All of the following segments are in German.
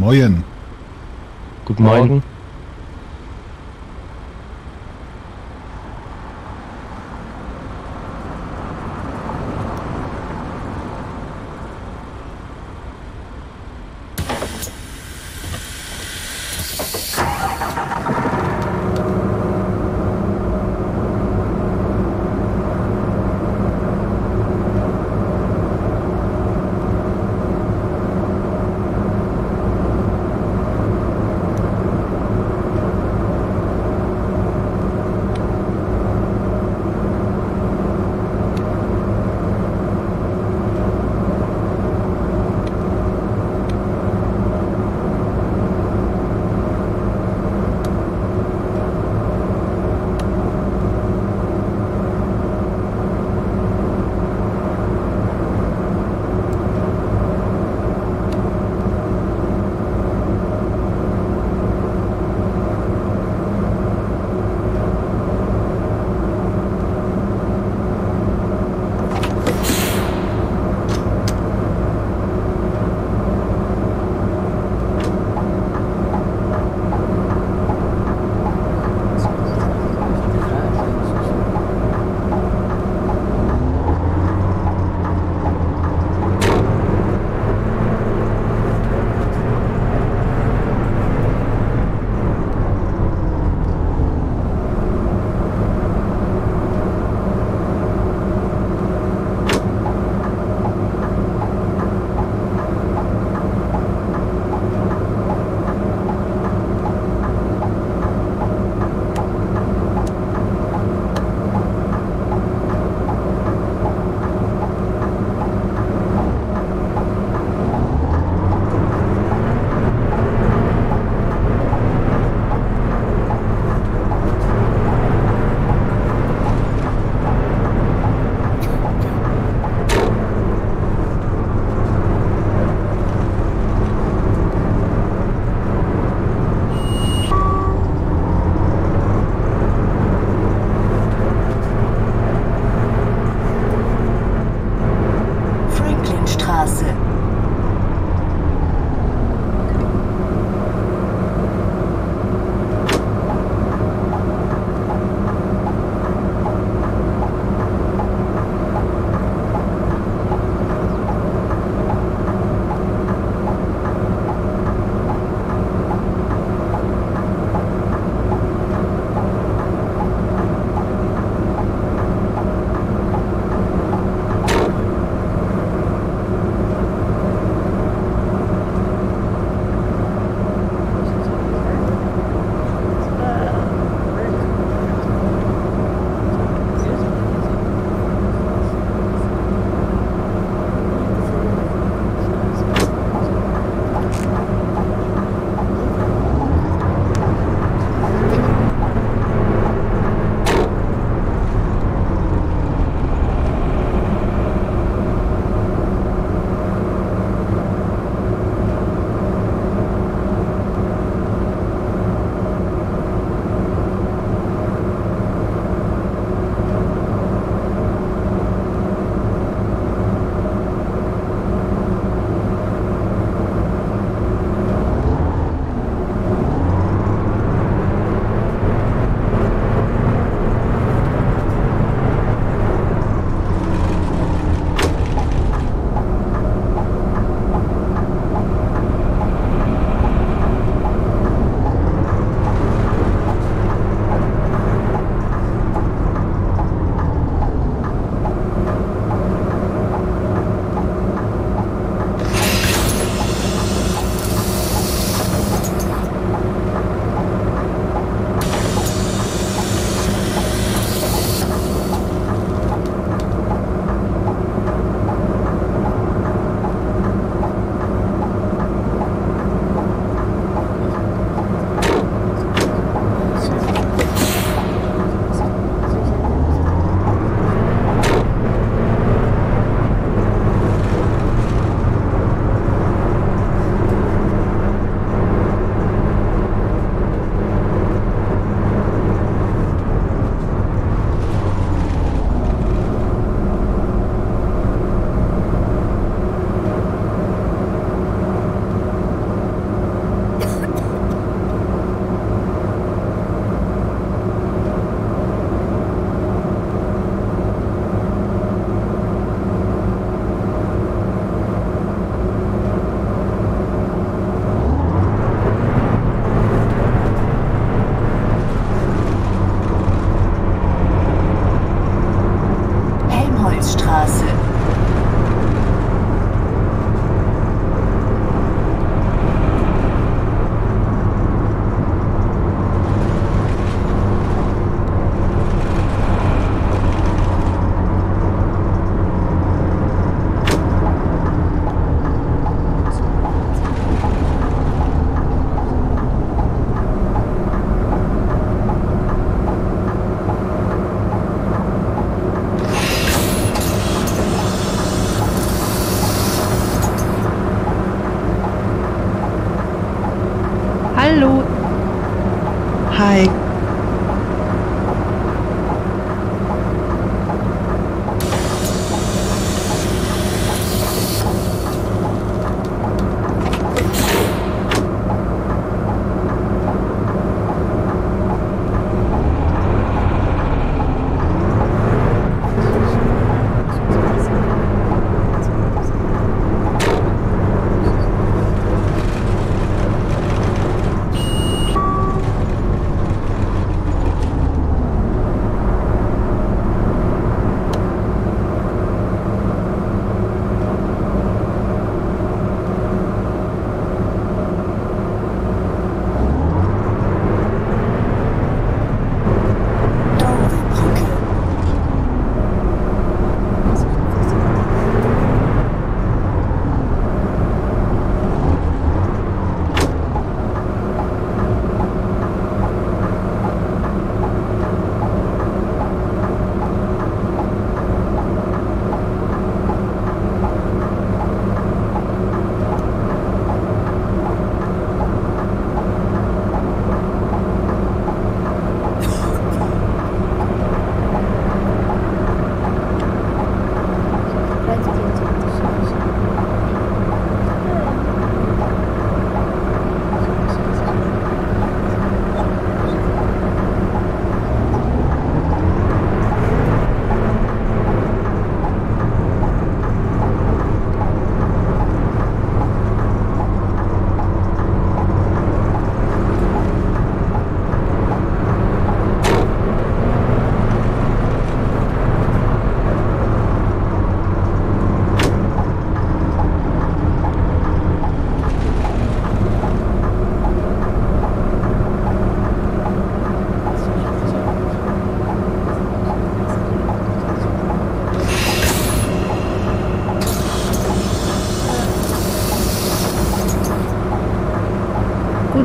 Moin. Guten Morgen.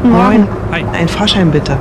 Guten Morgen. Moin. Ein Fahrschein bitte.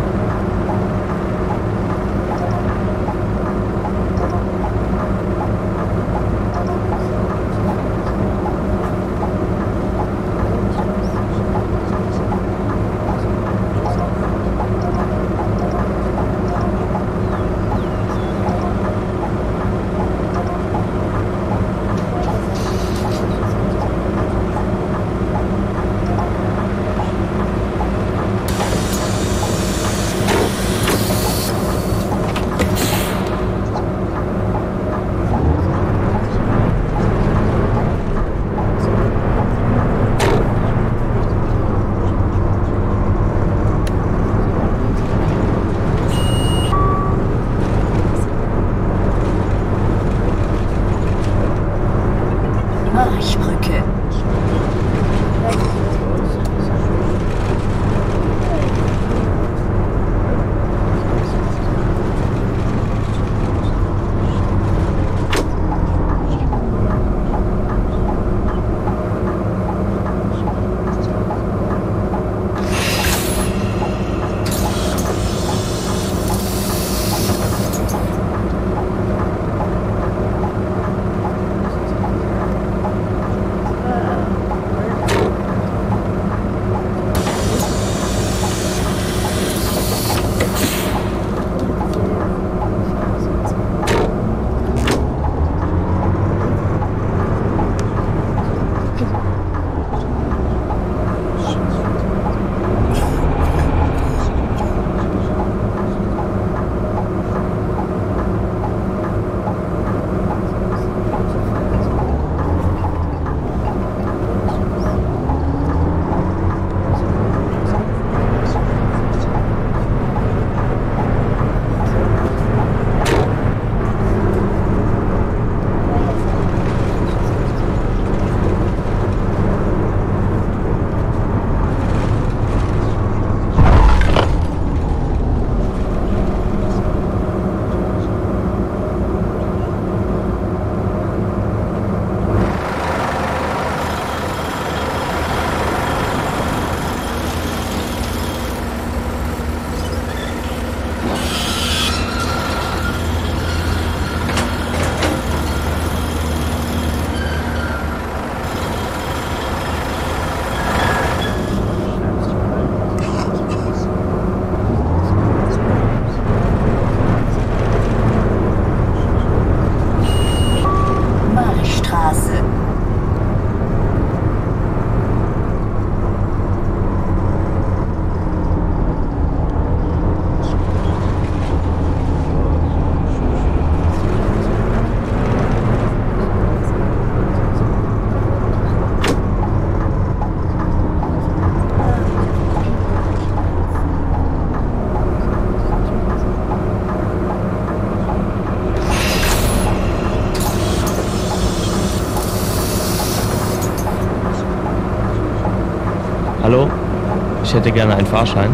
Ich hätte gerne einen Fahrschein.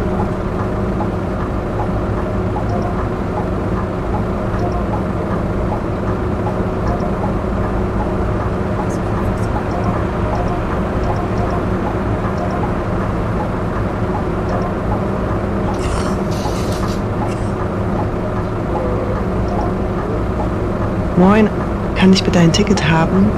Moin, kann ich bitte ein Ticket haben?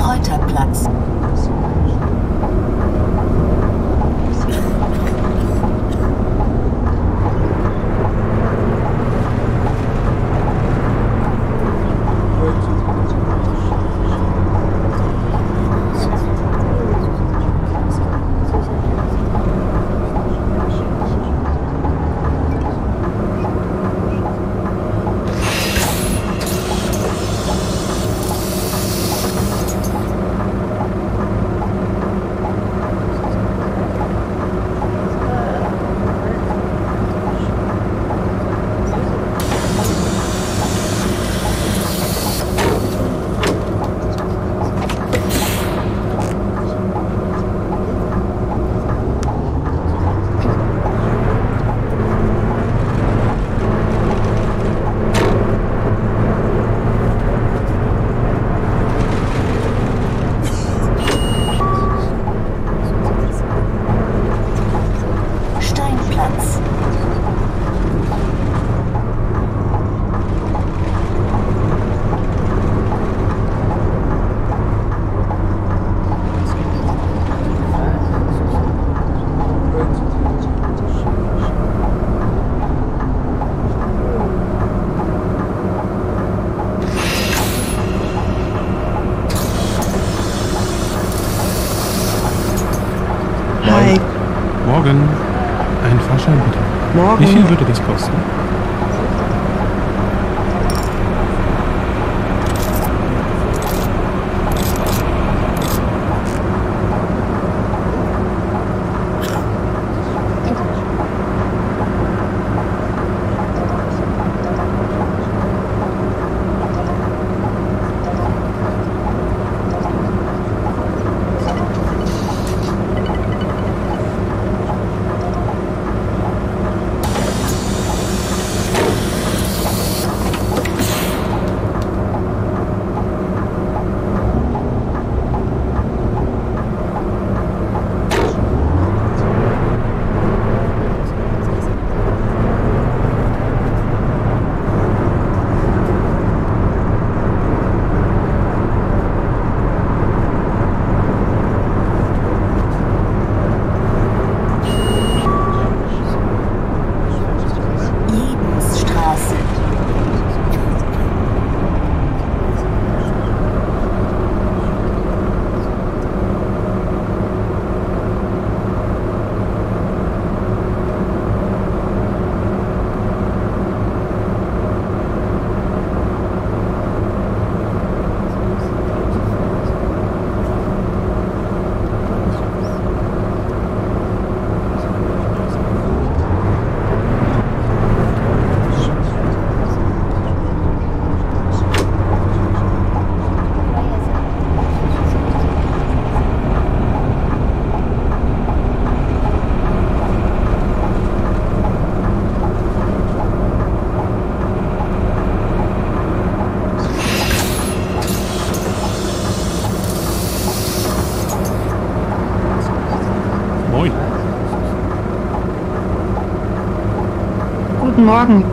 U-Bahnhof Ernst-Reuter-Platz. Steinplatz. Hi, Morgen. Ein Fahrschein bitte. Morgen. Wie viel würde das kosten? Morgen.